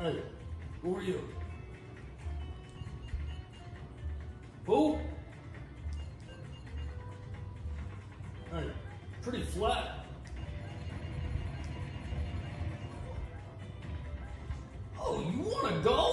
Hey, who are you? Who? Hey, pretty flat. Oh, you want to go?